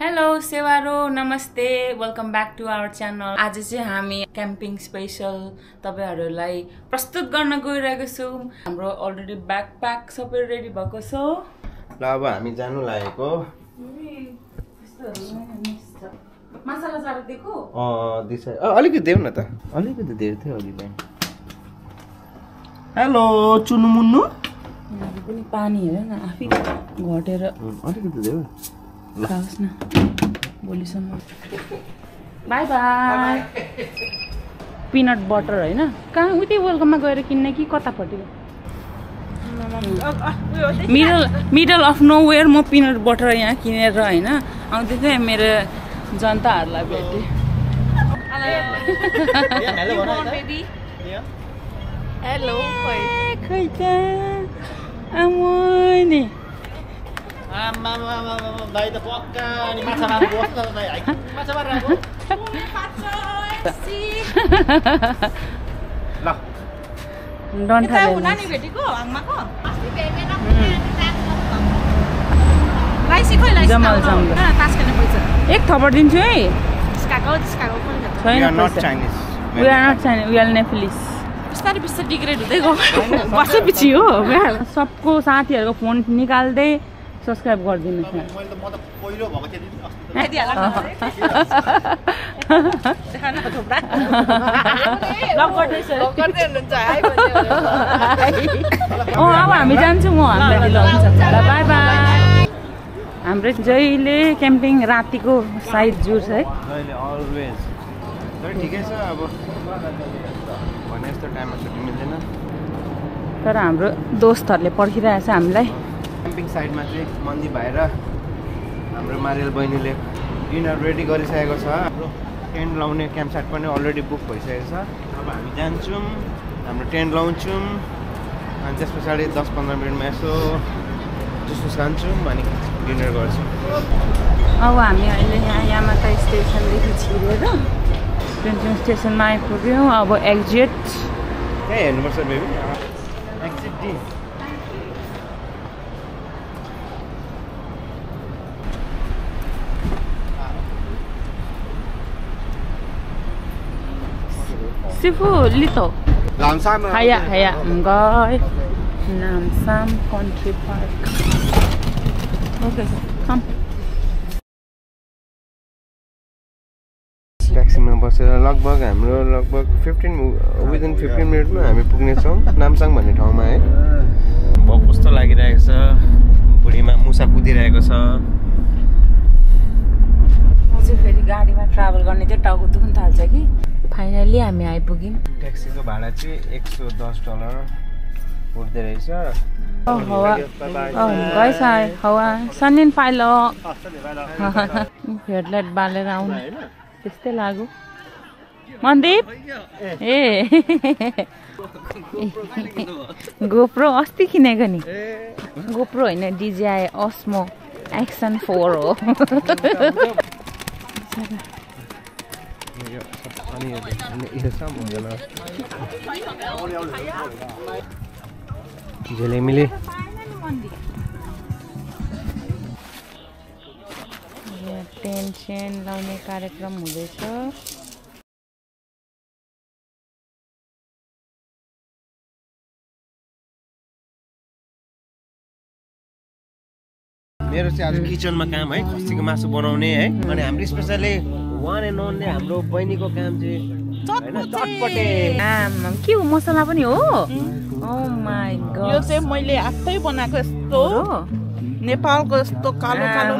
Hello सेवारो नमस्ते welcome back to our channel आज चाहिँ हामी क्याम्पिङ स्पेसल तपाईँहरूलाई प्रस्तुत गर्न गइरहेको छौँ। हाम्रो अलरेडी ब्याग प्याक सबै रेडी भएको छ। ल अब हामी जानु लागेको। अलिकति देऊ न त। अलिकति धेरै थियो अघि बिहान हेलो चुनु मुन्नु पनि पानी हेर न आफै घटेर। अलिकति देऊ। खाओस् न भोलिसम्म बाई बाई पिनट बटर होइन कहाँ उतै वेलकममा गएर किन्ने कि कतापट्टि middle middle of nowhere म पिनट बटर यहाँ किनेर होइन आउँदै थिएँ मेरो जनताहरूलाई भेटेँ हेलो खै त आमै नि दाइ त पक्का अनि माछा मार्नु बस्नु त दाइ है माछा मारेर आएको ल डन्ठा नानी भेटेको आमाको लाइसी खोइ लाइसी जमल जमल। तास खेल्ने पैसा एक थप्पड दिन्छु है छैन. We are not we are बिस्तारै बिस्तारै डिग्रेड हुँदै गयो वर्षै पछि हो सबको साथीहरूको फोन निकाल्दै सब्सक्राइब गरिदिनु मैले त म त पहिलो भएको थिएँ दिदी अस्ति त। अँ अब हामी जान्छौँ म हामीलाई ल हुन्छ ल बाई बाई। हाम्रो जहिले क्याम्पिङ रातिको साइड जुस है। तर ठिकै छ अब भने जस्तो टाइममा छुट्टी मिल्दैन। तर हाम्रो दोस्तहरूले पर्खिरहेको छ हामीलाई। क्याम्पिङ साइडमा चाहिँ मन्दी भएर हाम्रो मारियल बहिनीले डिनर रेडी गरिसकेको छ। हाम्रो टेन्ट लाउने क्याम्प साइट पनि अलरेडी बुक भइसकेको छ। अब हामी जान्छौँ हाम्रो टेन्ट लाउँछौँ अनि त्यस पछाडि दस पन्ध्र मिनटमा यसो जुसुस खान्छौँ अनि डिनर गर्छौँ। अब हामी अहिले यहाँ यामाता स्टेसनदेखि छिरेर ट्रेन्टिङ स्टेसनमा आइपुग्यौँ। अब एक्जिट त्यही हेर्नुपर्छ बेबी एक्जिट डी सिफु लितो लामसाम Haya, haya. Enggak. Namsam Country Park. Okay, come. ट्याक्सीमा बसेर लगभग हाम्रो लगभग फिफ्टिन विदिन फिफ्टिन मिनटमा हामी पुग्नेछौँ नामसाङ भन्ने ठाउँमा है भोक कस्तो लागिरहेको छ भुँडीमा मुसा कुदिरहेको छ अझै फेरि गाडीमा ट्राभल गर्ने चाहिँ टाउको दुख्न थाल्छ कि फाइनल्ली हामी आइपुग्यौँ। ट्याक्सीको भाडा चाहिँ एक सौ दस डलर उठ्दो रहेछ। हवा। पाइलो। हेडलाइट बालेर आउनु। त्यस्तै लाग्यो। मन्दिप? ए। गोप्रो अस्ति किनेको नि। गोप्रो होइन डिजिआई अस्मो एक्सन फोर हो। अनि यो देख- अनि यो सब हुँदैन। झेलेमिले यहाँ टेन्ट सेन्ट लाउने कार्यक्रम हुँदैछ। मेरो चाहिँ आज किचनमा काम है खसीको मासु बनाउने है। अनि हाम्रो स्पेसली वान एन्ड ओन्ली हाम्रो बहिनीको काम चाहिँ के हो मसला पनि हो? ओ माई यो चाहिँ मैले आफै बनाएको यस्तो नेपालको यस्तो कालो कालो।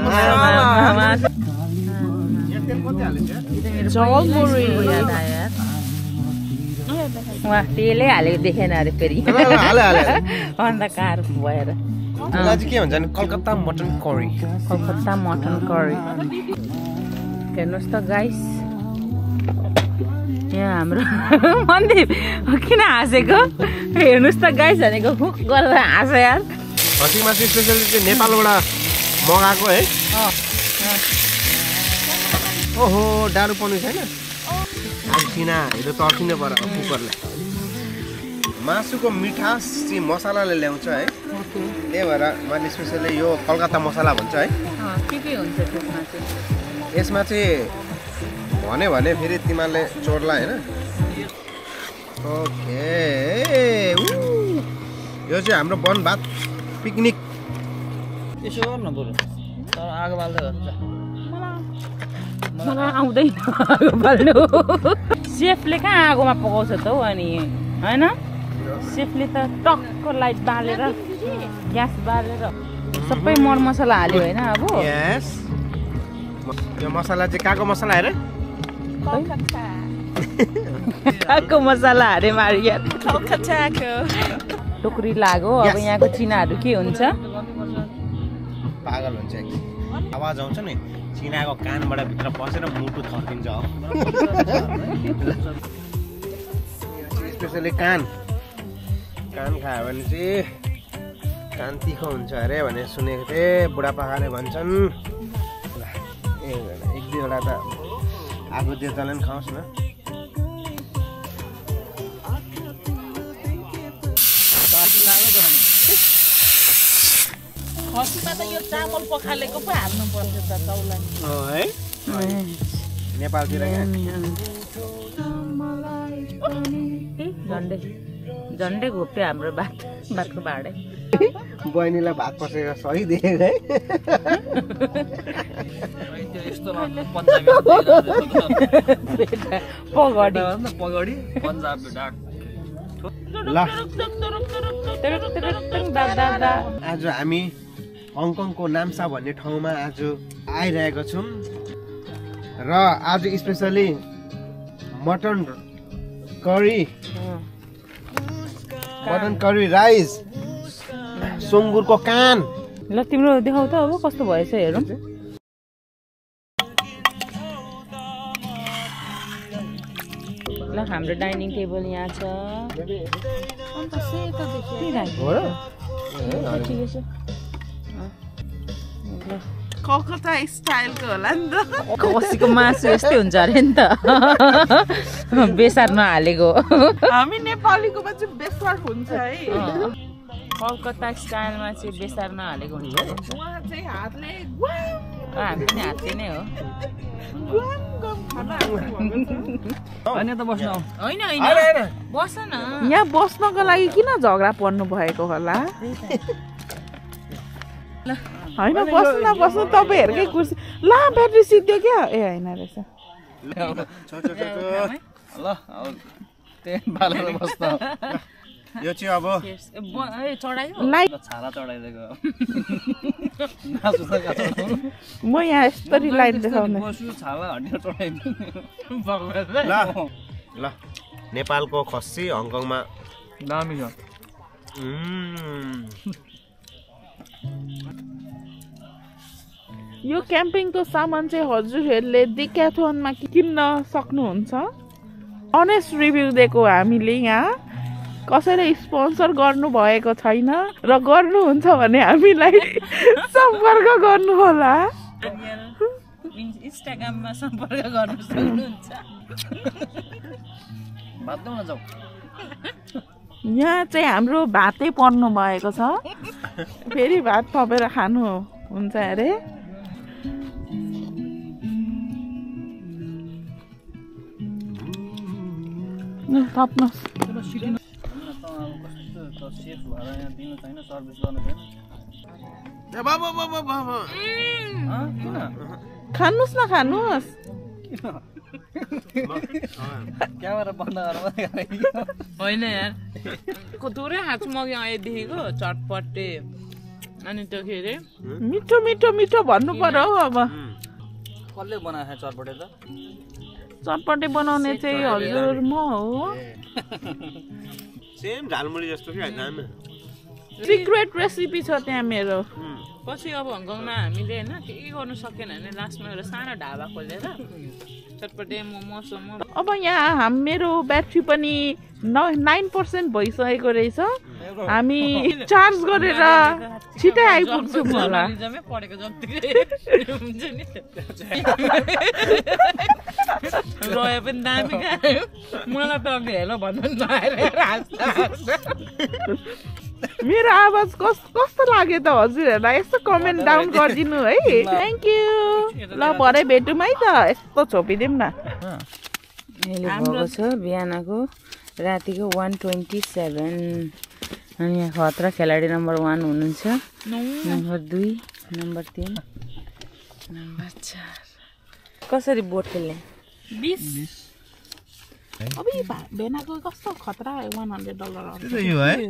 उहाँ तेलै हालेको देखेन अरे फेरि। हाले हाले अन्धकार भएर। के भन्छ भने Calcutta mutton curry Calcutta mutton curry हेर्नुहोस् त गाइस यहाँ हाम्रो मन्दिर किन हाँसेको? हेर्नुहोस् त गाइस भनेको हुक गरेर हाँस यार। खसीको मासु स्पेसली चाहिँ नेपालबाट मगाएको है। ओहो डाडु पाउनु छैन? सिना तर्सिनु पर्यो कुकरले मासुको मिठास चाहिँ मसलाले ल्याउँछ है। त्यही भएर मैले स्पेसली यो कलकत्ता मसला भन्छ है। के के हुन्छ त्यसमा चाहिँ? यसमा चाहिँ भन्यो भने फेरि तिमीहरूले चोर्ला होइन? ओके। यो चाहिँ हाम्रो वन भात पिकनिक। यसो गर न बरु। तर आगो बाल्दै हुन्छ मलाई आउँदैन आगो बाल्नु। सेफले कहाँ आगोमा पकाउँछ त हौ अनि होइन? सेफले त टक्क लाइट बालेर ग्यास बालेर सबै मरमसला हाल्यो होइन अब। यो मसला चाहिँ कहाँको मसला अरे? काको मसला हारे मारिया? टोकरी लाग्यो अब. यहाँको चिनाहरू के हुन्छ? पागल हुन्छ आवाज आउँछ नि? चिनाको कानबाट भित्र पसेर मुटु थर्किन्छ स्पेसली कान। कान खायो भने चाहिँ कान तिखो हुन्छ अरे भने सुनेको थिएँ। बुढापाकाले भन्छन् ए एक दुईवटा त आगो देउताले पनि खाओस् न। खसीमा त यो चामल पखालेको पो हाल्नु पर्छ त चौलाई है? नेपालतिर झन्डै। झन्डै घोप्यो हाम्रो बात बातको भाडै बहिनीलाई भात पसेर सही देखेको है। पगडी। पन्जाबी आज हामी हङकङको नाम्सा भन्ने ठाउँमा आज आइरहेको छौँ। र आज specially mutton curry mutton curry rice सुँगुरको कान। ल तिम्रो देखाउ त अब कस्तो भएछ हेरौँ। ल हाम्रो डाइनिङ टेबल यहाँ छ। के राख्यो? हो? र ल, ठिकै छ अँ, ल कलकत्ता स्टाइलको होला नि त। खसीको मासु यस्तै हुन्छ अरे नि त। बेसार नहालेको हामी नेपालीकोमा चाहिँ बेसर हुन्छ है। कलकत्ता स्टाइलमा चाहिँ बेसार नहालेको हुन्छ हामी पनि हातले नै हो यहाँ बस्नको लागि किन झगडा पर्नु भएको होला होइन बस्नु न बस्नु तपाईँहरूकै कुर्सी ल ब्याट्री सिद्धो क्या ए होइन रहेछ छ, छ, छ, छ। ल यो चाहिँ अब। म यहाँ यस्तरी लाइट देखाउने। ल। ल। नेपालको खसी हङकङमा। दामी छ। यो क्याम्पिङको सामान चाहिँ हजुरहरूले डिक्याथोनमा किन्न सक्नुहुन्छ? अनेस्ट रिभ्यू दिएको हामीले यहाँ। कसैले स्पोन्सर गर्नु भएको छैन र गर्नुहुन्छ भने हामीलाई सम्पर्क गर्नु होला इन्स्टाग्राममा सम्पर्क गर्नु सक्नुहुन्छ। यहाँ चाहिँ हाम्रो भातै पर्नु भएको छ। फेरि भात थपेर खानु हुन्छ अरे थप्नुहोस्। कस्तो त सेफ भएर यहाँ दिनु छैन सर्भिस गर्नु छैन खानुहोस् न खानुहोस् क्यामेरा बन्द गरेर मात्रै खाने। होइन यार। थुप्रै हात मग्यो आएदेखिको चटपटे। अनि त्यो के अरे? मिठो मिठो मिठो भन्नु पर्यो हौ अब। कसले बनाएको छ चटपटे त? चटपटे बनाउने चाहिँ हजुर म हो। सेम झालमुरी जस्तो क्या दामी सिक्रेट रेसिपी छ त्यहाँ मेरो। पछि अब हङकङमा हामीले होइन केही गर्नु सकेन भने लास्टमा एउटा सानो ढाबा खोलेर चटपटे मोमो सोमो अब यहाँ हाम मेरो ब्याट्री पनि नाइन पर्सेन्ट भइसकेको रहेछ। हामी चार्ज गरेर छिटै आइपुग्छौँ होला। पनि दामी मलाई त हेलो भन्नु नआएर मेरो आवाज कस कस्तो लाग्यो त हजुरहरूलाई? यसो कमेन्ट डाउन गरिदिनु है। थ्याङ्क यू ल भरे भेटौँ है त। यस्तो छोपिदिउँ न। छ बिहानको रातिको वान ट्वेन्टी सेभेन अनि यहाँ खतरा खेलाडी नम्बर वान हुनुहुन्छ। नम्बर दुई नम्बर तिन नम्बर चार। कसरी बोट खेल्ने? बिस। अब यो भेनाको कस्तो खतरा? वान हन्ड्रेड डलर यो है कि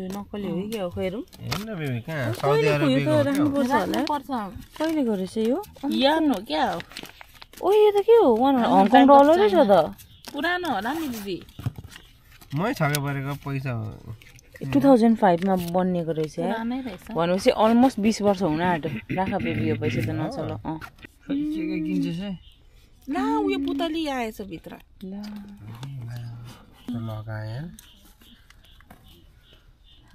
क्या? हो खोइरौँ पर्छ कहिलेको रहेछ यो? यन हो क्या? हो ओ यो त के हो? वान हङकङ डलरै छ त। पुरानो होला नि दिदी। मै छक्कै परेको पैसा हो। टु थाउजन्ड फाइभमा बनिएको रहेछ भनेपछि अलमोस्ट बिस वर्ष हुन आँट्यो। राख बेबी यो पैसा त नचल अँ। ला उयो पुतली आएछ भित्र।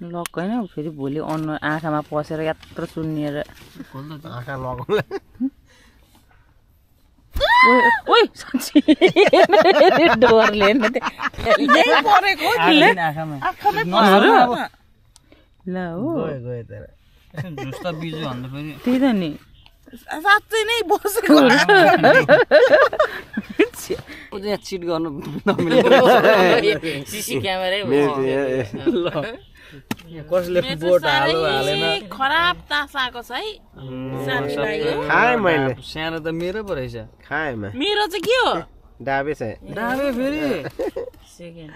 लक होइन फेरि भोलि अनुहार आँखामा पसेर यत्रो चुन्निएर आँखा ओइ ओइ साँच्ची डरले? ल हो गयो गयो तर झुस्ता बिजो भन्दा फेरि त्यही त नि साँच्चै नै बसेको चिट गर्नु नमिल्ने सिसी क्यामेरै कसले बोट हालो हालेन? खराब तास आएको छ है। खाएँ मैले। सानो त मेरो पो रहेछ। खाएँ मा। मेरो चाहिँ के हो? डाबे छ। डाबे फेरि? सेकेन्ड।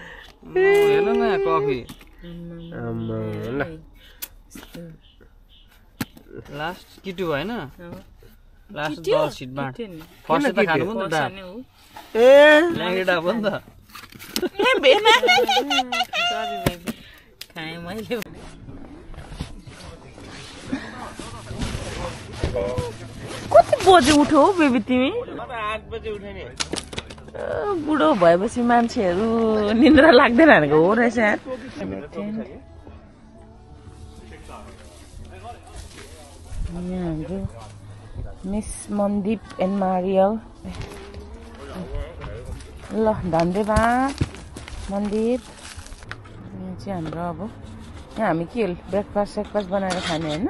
हेर्नु न कफी। ल। लास्ट किटु भएन? लास्ट? दस सिट बाँड। फर्स्ट त खानु पनि त। डाब ए। ल्याङ्गे डाब हो नि त खाएँ मैले कति बजी उठ्यो हौ बेबी तिमी? बुढो भएपछि मान्छेहरू निन्द्रा लाग्दैन भनेको हो रहेछ यहाँ हाम्रो मिस मन्दिप एन्ड मारियल ल धन्यवाद मन्दिप। यहाँ चाहिँ हाम्रो अब। यहाँ हामी के ब्रेकफास्ट सेकफास्ट बनाएर खाने होइन?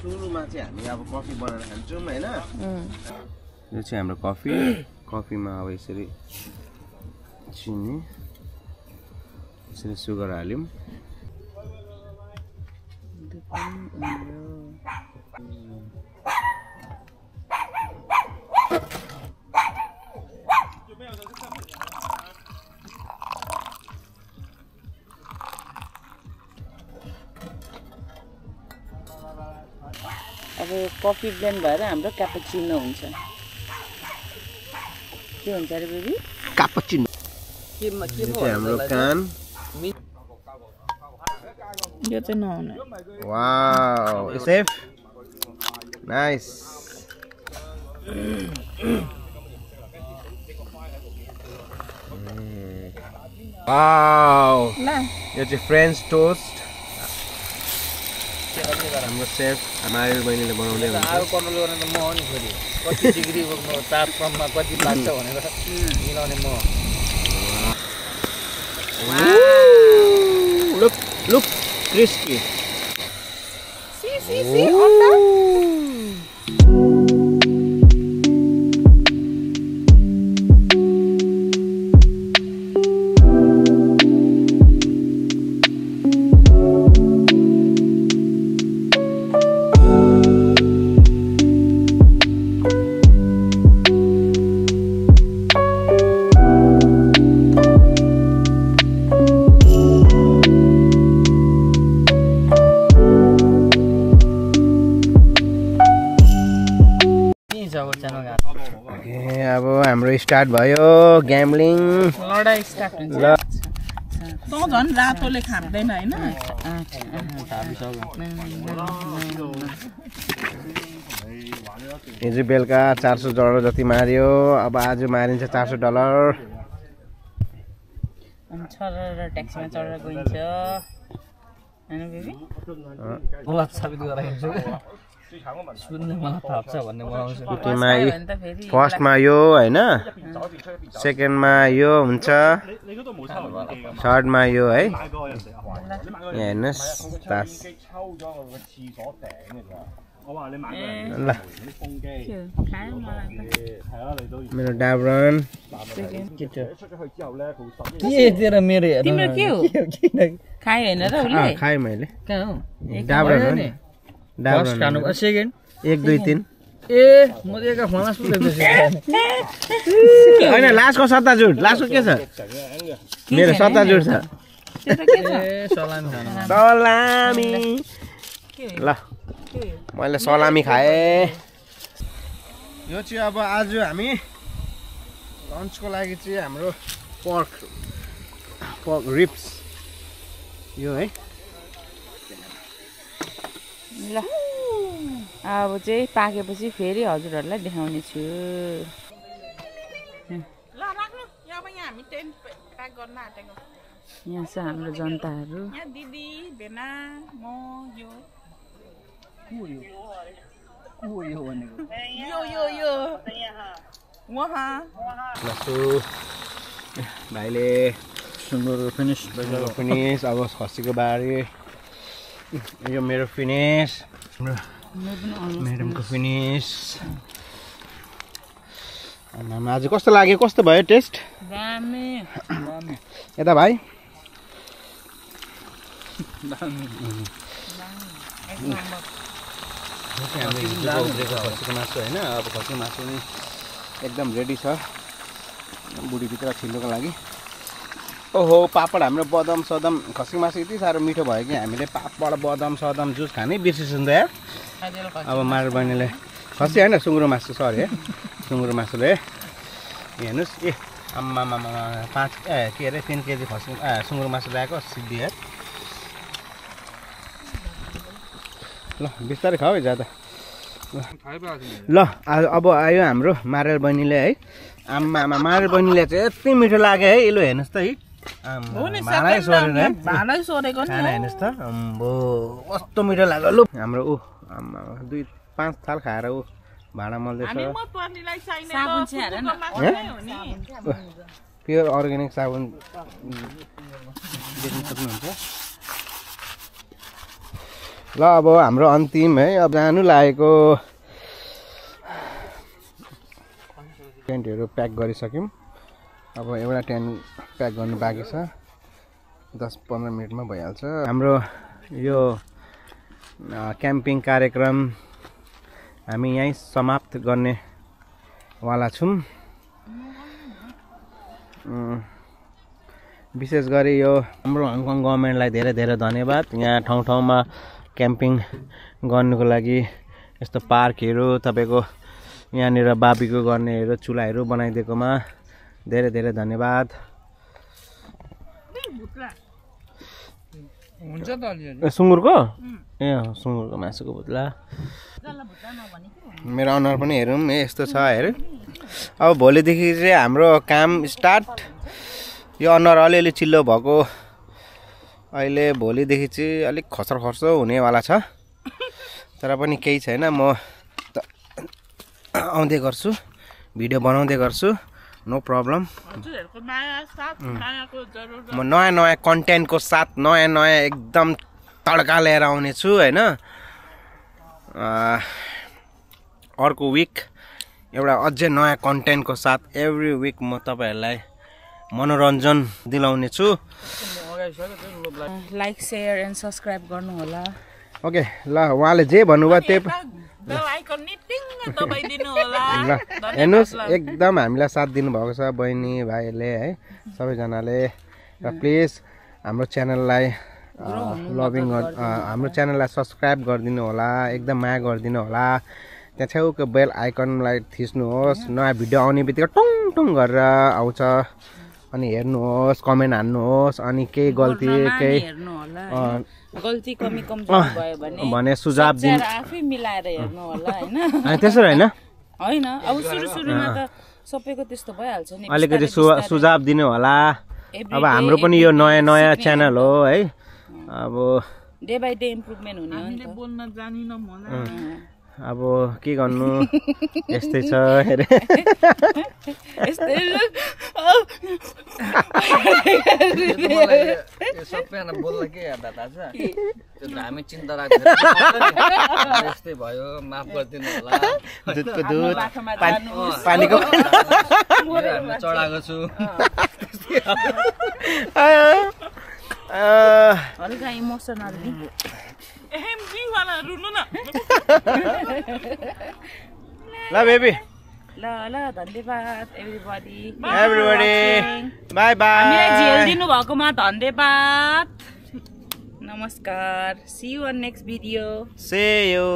सुरुमा चाहिँ हामी अब कफी बनाएर खान्छौँ होइन. यो चाहिँ हाम्रो कफी कफीमा अब यसरी चिनी यसरी सुगर हाल्यौँ। अब कफी ब्लेन्ड भएर हाम्रो क्यापुचिनो हुन्छ। के हुन्छ अरे बेबी? कापचिनो केमा के यो पो चाहिँ हाम्रो कान। यो चाहिँ नहुने। Wow safe. नाइस। वाओ यो चाहिँ फ्रेन्च टोस्ट। हाम्रो सेफ हाम्रो बहिनीले बनाउँदै हुन्छ आगो कन्ट्रोल गर्ने त म हो नि फेरि। कति डिग्री तापक्रममा कति लाग्छ भनेर मिलाउने म लुक लुक क्रिस्पी स्टार्ट भयो ग्याम्लिङ। लडाइँ स्टार्ट हुन्छ। ल। तँ झन् रातोले खाँदैन होइन? हिजो बेलुका चार सौ डलर जति मार्यो अब आज मारिन्छ चार सौ डलर। ट्याक्सीमा चढेर गइन्छ। सुटीमा फर्स्टमा यो होइन? सेकेन्डमा यो हुन्छ। थर्डमा यो है। यहाँ हेर्नुहोस् तास। ल। मेरो डाब्रन। के तेरो मेरो खाएँ मैले। डाब्रन हो नि। फर्स्ट खानु डाब्रन सेकेन्ड एक दुई तिन। ए म त एका होइन लास्टको सत्ता जुट लास्टको के छ? मेरो सत्ता जुट छ। ए सलामी खानु। सलामी। ल। मैले सलामी खाएँ। यो चाहिँ अब आज हामी लन्चको लागि चाहिँ हाम्रो पर्क पर्क रिप्स यो है। ल। अब चाहिँ पाकेपछि फेरि हजुरहरूलाई देखाउने छु। ल राख्नु। यहाँ छ हाम्रो जनताहरू। यहाँ दिदी भेना म यो। भाइले सुँगुर फिनिस फिनिस अब खसीको बारी। यो मेरो फिनिस। म्याडमको फिनिस। आज कस्तो लाग्यो? कस्तो भयो टेस्ट? यता भाइ। खसीको मासु होइन अब खसीको मासु पनि एकदम रेडी छ। बुढीभित्र छिल्नुको लागि। ओहो पापड हाम्रो बदम सदम खसीको मासु यति साह्रो मिठो भयो कि हामीले पापड बदम सदम जुस खानै बिर्सिसौँ त अब मार बहिनीले खसी होइन सुँगुरो मासु सरी है। सुँगुरो मासुले। हेर्नुहोस् ए आम्मामा पाँच ए के अरे तिन केजी खसी सुँगुरो मासु ल्याएको सिद्धि यार ल बिस्तारै खाऊ है ज्यादा। ल। अब आयो हाम्रो मारेल बहिनीले है। आम्मामा मारेल बहिनीले चाहिँ यति मिठो लाग्यो है। यसो हेर्नुहोस् त है। भाँडै सोरेर है? भाँडै सोधेको नि खाना हेर्नुहोस् त अम्बो कस्तो मिठो लाग्यो लु। हाम्रो ऊ आम्मा दुई पाँच थाल खाएर ऊ भाँडा मल्दैछ। प्योर अर्ग्यानिक साबुन। देख्न सक्नुहुन्छ। ल अब हाम्रो अन्तिम है अब जानु लागेको टेन्टहरू प्याक गरिसक्यौँ। अब एउटा टेन्ट प्याक गर्नु बाँकी छ। दस पन्ध्र मिनटमा भइहाल्छ। हाम्रो यो क्याम्पिङ कार्यक्रम हामी यहीँ समाप्त गर्नेवाला छौँ। विशेष गरी यो हाम्रो हङकङ गभर्मेन्टलाई धेरै धेरै धन्यवाद। यहाँ ठाउँ ठाउँमा क्याम्पिङ गर्नुको लागि यस्तो पार्कहरू तपाईँको यहाँनिर बाबीको गर्नेहरू चुल्हाहरू बनाइदिएकोमा धेरै धेरै धन्यवाद। हुन्छ त ए सुँगुरको? ए सुँगुरको मासुको भुत्ला। मेरो अनुहार पनि हेरौँ ए यस्तो छ हेर। अब भोलिदेखि चाहिँ हाम्रो काम स्टार्ट। यो अनुहार अलिअलि चिल्लो भएको। अहिले भोलिदेखि चाहिँ अलिक खर्चर खर्चो हुनेवाला छ। तर पनि केही छैन म त आउँदै गर्छु भिडियो बनाउँदै गर्छु। नो प्रब्लम म नयाँ नयाँ कन्टेन्टको साथ नयाँ नयाँ एकदम तड्का लिएर आउनेछु होइन? अर्को विक एउटा अझै नयाँ कन्टेन्टको साथ एभ्री विक म तपाईँहरूलाई मनोरञ्जन दिलाउने छु लाइक सेयर एन्ड सब्सक्राइब गर्नु होला ओके ल उहाँले जे भन्नुभयो त्यही हेर्नुहोस् एकदम हामीलाई साथ दिनुभएको छ बहिनी भाइहरूले है सबैजनाले। र प्लिज हाम्रो च्यानललाई लभिङ हाम्रो च्यानललाई सब्सक्राइब गरिदिनु होला एकदम माया गरिदिनु होला त्यहाँ छेउको बेल आइकनलाई थिच्नुहोस् नयाँ भिडियो आउने बित्तिकै टुङ टुङ गरेर आउँछ। अनि हेर्नुहोस् कमेन्ट हान्नुहोस् अनि केही गल्ती केही हेर्नु होला अँ, गल्ती कमी कमजोरी भयो भने भने सुझाव दिन। आफै मिलाएर हेर्नु होला होइन? अनि त्यसो होइन? होइन अब सुरु सुरुमा त सबैको त्यस्तो भइहाल्छ नि अलिकति सुझाव दिनु होला। अब हाम्रो पनि यो नयाँ नयाँ च्यानल हो है। अब डे बाई डे इम्प्रुभमेन्ट हुने बोल्न जानिनँ होला। अँ। अब के गर्नु? यस्तै छ अरे। यो सबैजना बोल्दा के याद थाहा छ? त्यो धामी चिन्ता राख्दैन। यस्तै भयो माफ गरिदिनु होला। दुधको दुध पानीको हामी चढाएको छु। आह, हल्का एमजीवाला रुनु न ल बेबी ल ल धन्यवाद एभ्रिबडी एभ्रिबडी बाई हामीलाई झेल बाई दिनु भएकोमा धन्यवाद नमस्कार सी यु नेक्स्ट भिडियो से यो